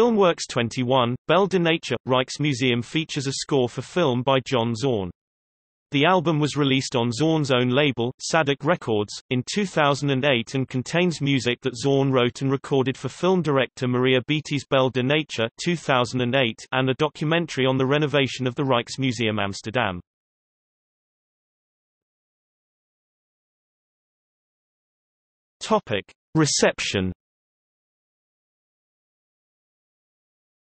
Filmworks 21, Belle de Nature, Rijksmuseum features a score for film by John Zorn. The album was released on Zorn's own label, Tzadik Records, in 2008 and contains music that Zorn wrote and recorded for film director Maria Beatty's Belle de Nature 2008 and a documentary on the renovation of the Rijksmuseum Amsterdam. Topic. Reception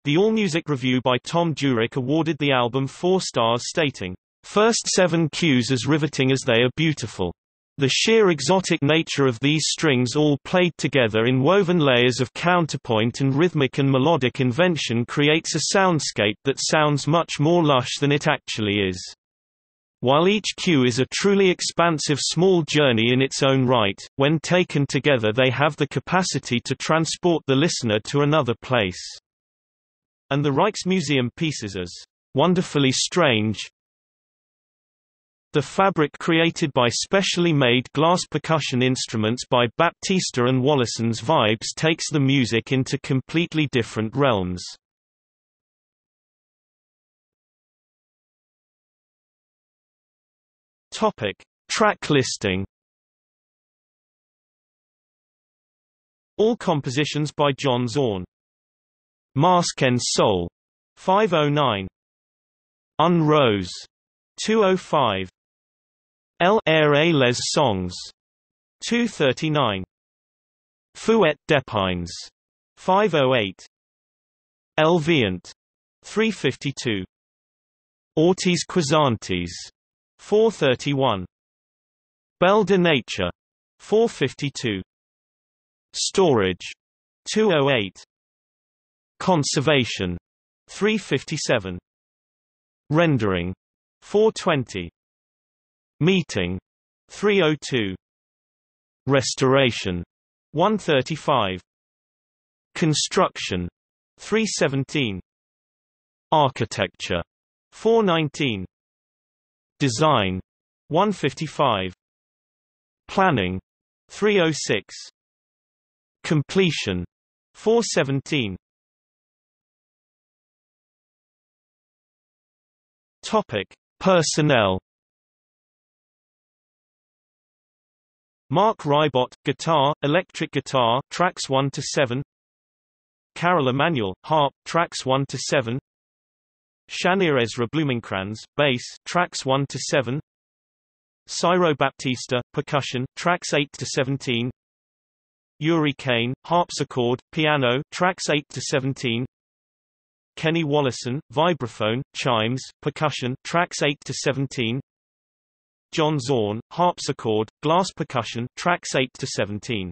The AllMusic review by Thom Jurek awarded the album four stars stating, First seven cues as riveting as they are beautiful. The sheer exotic nature of these strings all played together in woven layers of counterpoint and rhythmic and melodic invention creates a soundscape that sounds much more lush than it actually is. While each cue is a truly expansive small journey in its own right, when taken together they have the capacity to transport the listener to another place. And the Rijksmuseum pieces as wonderfully strange, the fabric created by specially made glass percussion instruments by Baptista and Wollesen's Vibes takes the music into completely different realms. Topic: Track listing. All compositions by John Zorn. Mask and Soul 509. Unrose 205. El Air les Songs. 239 Fouet Depines. 508 El Vient. 352 Ortiz Quizantes 431 Belle de Nature. 452 Storage. 208 Conservation. 357 Rendering. 420 Meeting. 302 Restoration. 135 Construction. 317 Architecture. 419 Design. 155 Planning. 306 Completion. 417 Topic Personnel Marc Ribot, guitar, electric guitar, tracks 1 to 7. Carol Emanuel, harp, tracks 1 to 7. Shanir Ezra Blumenkranz, bass, tracks 1 to 7. Cyro Baptista, percussion, tracks 8 to 17. Uri Caine, harpsichord, piano, tracks 8 to 17. Kenny Wollesen, vibraphone, chimes, percussion, tracks 8 to 17. John Zorn, harpsichord, glass percussion, tracks 8 to 17.